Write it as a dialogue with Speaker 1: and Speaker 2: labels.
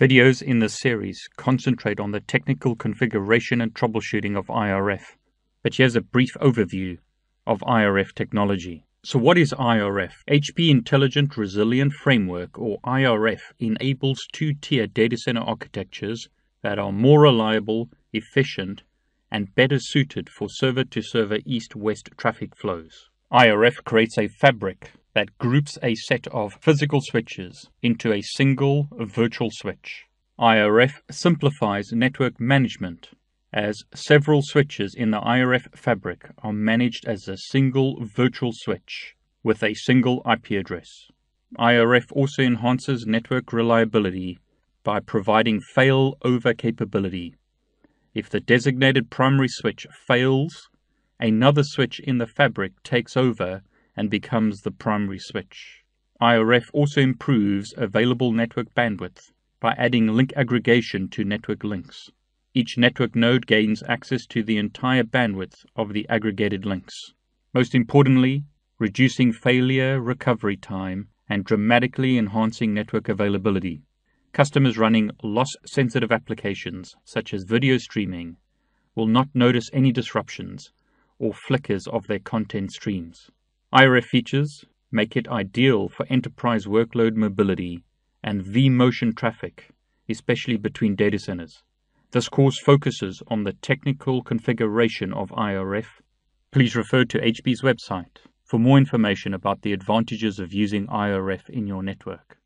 Speaker 1: Videos in this series concentrate on the technical configuration and troubleshooting of IRF, but here's a brief overview of IRF technology. So what is IRF? HP Intelligent Resilient Framework, or IRF, enables two-tier data center architectures that are more reliable, efficient, and better suited for server-to-server east-west traffic flows. IRF creates a fabric that groups a set of physical switches into a single virtual switch. IRF simplifies network management as several switches in the IRF fabric are managed as a single virtual switch with a single IP address. IRF also enhances network reliability by providing failover capability. If the designated primary switch fails, another switch in the fabric takes over and becomes the primary switch. IRF also improves available network bandwidth by adding link aggregation to network links. Each network node gains access to the entire bandwidth of the aggregated links. Most importantly, reducing failure recovery time and dramatically enhancing network availability. Customers running loss sensitive applications, such as video streaming, will not notice any disruptions or flickers of their content streams. IRF features make it ideal for enterprise workload mobility and vMotion traffic, especially between data centers. This course focuses on the technical configuration of IRF. Please refer to HP's website for more information about the advantages of using IRF in your network.